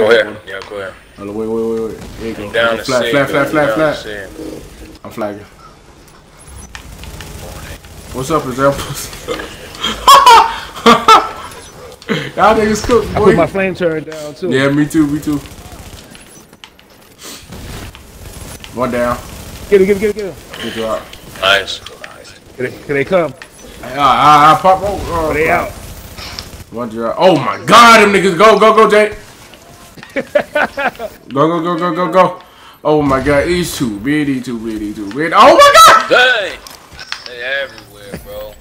go ahead. Yeah, go ahead. Oh, wait, wait, wait, wait. There you go. Down Okay, flat, the flat, flat, flat, flat. flat. I'm flagging. What's up, examples? Y'all niggas cook, I boy. put my flame turret down too. Yeah, me too, me too. One down. Get it, get it, get it, get it. Good job. Nice. Can they, can they come? Hey, I, I, I pop. Oh, oh, they uh. out? One drop. Oh my God, them niggas go, go, go, Jay. go, go, go, go, go, go. Oh my God, these two, bitty, two, bitty, two, bitty. Oh my God. Dang. They everywhere, bro.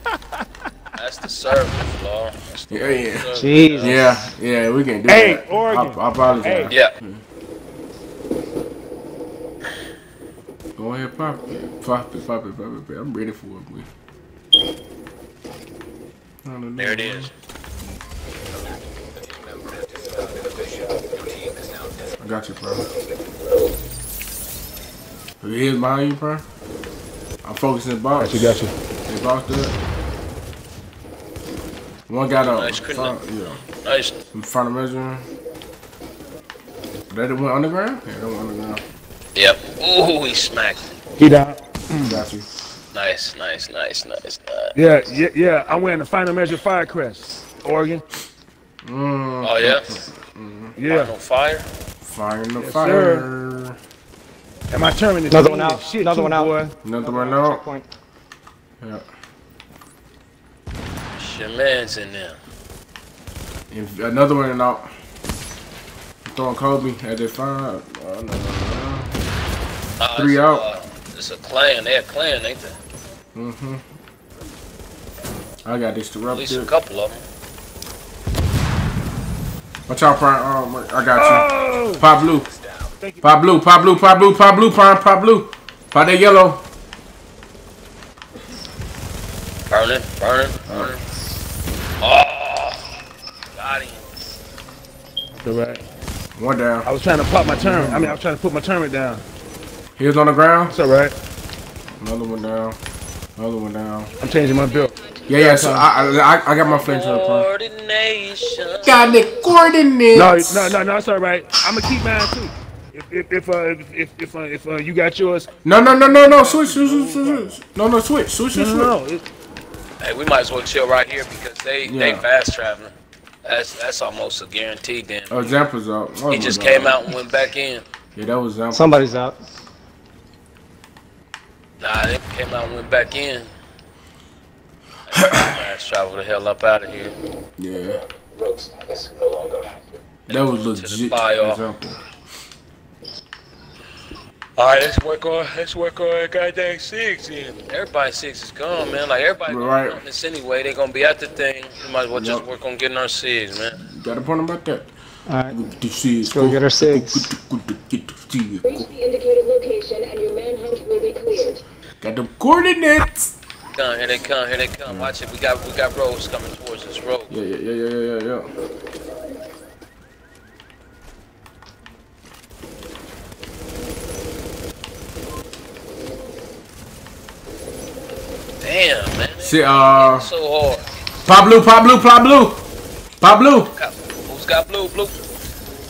That's the service, flaw. That's the Yeah, yeah. service. Jesus. Yeah, yeah, we can do Hey, that. Oregon. I, I apologize. Yeah. Go ahead, pop it, pop it, pop it, pop it. I'm ready for it, boy. I don't know, There it is. Got you, bro. Here's behind you, bro. I'm focusing the box. Got you, got you. They box good. One got up. Nice, front, yeah, Nice. in front of measuring. That went underground? Yeah, that went underground. Yep. Ooh, he smacked. He down. Got you. Nice, nice, nice, nice, nice. Yeah, yeah, yeah. I'm wearing the final measure Firecrest, Oregon. Mm, Oh yeah. Yeah. On fire. Fire in the Yes, fire. And my tournament is Another one out. Shit Another one out. boy. Nothing right now. Checkpoint. Yeah. Your man's in there. And another one out. Throwing Kobe at that five. Oh, no, no, no. Uh, Three it's, out. Uh, it's a clan. They're a clan, ain't they? Mm-hmm. I got this to rubber. At least a couple of them. Watch out, Prime. Oh, I got Oh! you. Pop blue. You. Pop blue. Pop blue. Pop blue. Pop blue. Prime. Pop blue. Pop that yellow. Burning, burning, burning. Oh, got him. All right. One down. I was trying to pop my turn. I mean, I was trying to put my tournament down. Here's on the ground. It's all right. Another one down. Another one down. I'm changing my build. Yeah, yeah. So I, I, I got my flame turret. Prime. Coordination. Got the coordinates. No, no, no, no. It's all right. I'm gonna keep mine too. If if if uh, if if, if, uh, if uh, you got yours, No, no, no, no, no. Switch, switch, switch, switch. switch. No, no, switch, switch, switch, no, switch. no. Hey, we might as well chill right here because they they fast traveling. That's that's almost a guaranteed. Then Oh, examples out. Oh, he just God. came out and went back in. Yeah, that was example. Somebody's out. Nah, they came out and went back in. Fast travel the hell up out of here. Yeah. That was the legit bio. example. All right, let's work on let's work on that goddamn six. Then everybody six is gone, man. Like everybody gonna Right. be on this anyway. They gonna be at the thing. We might as well just work on getting our SIGs, man. You got a point about that? Alright. This is Go get our SIGs. Reach the indicated location and your manhunt will be cleared. Got them coordinates. Come, here they come, here they come. Watch it. We got we got roads coming towards this road. Yeah, yeah, yeah, yeah, yeah, yeah. Damn, man. See, uh, So hard. pop blue, pop blue, pop blue, pop blue, Who's got blue? Blue.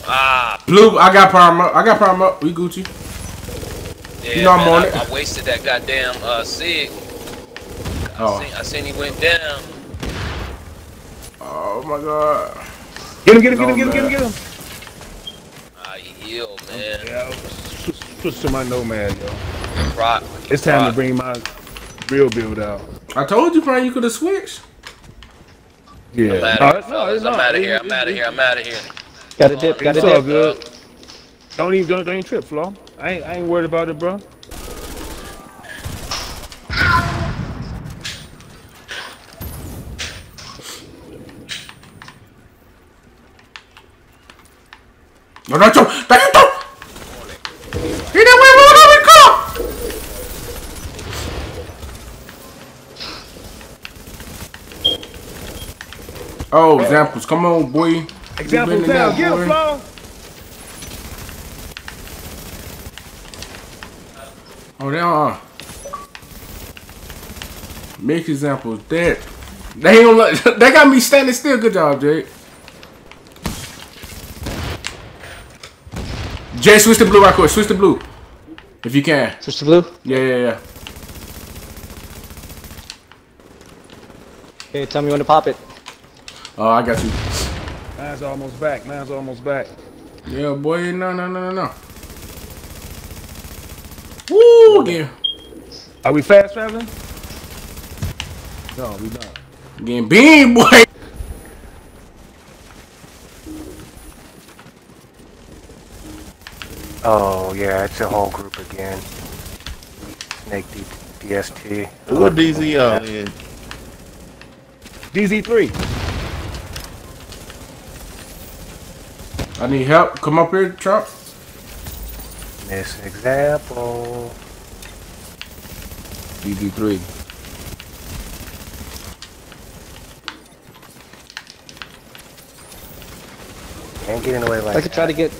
Ah, blue. I got prime up. I got prime up. We Gucci. yeah. You know I'm on I, it. I wasted that goddamn uh SIG. I, Oh, seen, I seen he went down. oh my God. get him, get him, get him, get him, get him, man. get him. Ah, he man. Yeah, switch, switch to my nomad, yo. Rock. It's time rock. to bring my real build out. I told you, Prime, you could have switched. Yeah. I'm out No, of here, it's not, I'm out of here. I'm out of here. I'm out of here. Got a dip. Got a It's all dip. good. Don't even don't, don't even trip, Flo. I ain't I ain't worried about it, bro. No, no, no. That you don't. He didn't win. What we go? Oh, examples. Come on, boy. You Example been in down. Get him. Flo. Oh, they are. Make examples. That they gonna they got me standing still. Good job, Jake. Jay, switch to blue right quick. Switch to blue. If you can. Switch to blue. Yeah, yeah, yeah. Okay, tell me when to pop it. Oh, I got you. Man's almost back. Man's almost back. Yeah, boy. No, no, no, no, no. Woo, again. Are we fast traveling? No, we not. Getting beam, boy. Oh yeah, it's a whole group again. Snake D- DST. What DZ on uh, in? DZ3. I need help. Come up here, Trump. Miss example. DZ3. Can't get in the way like I could try to get,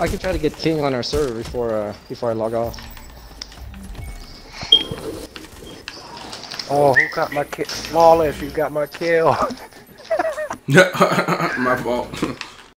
I can try to get King on our server before uh before I log off. Oh, who got my kill? Flawless, you got my kill. My fault.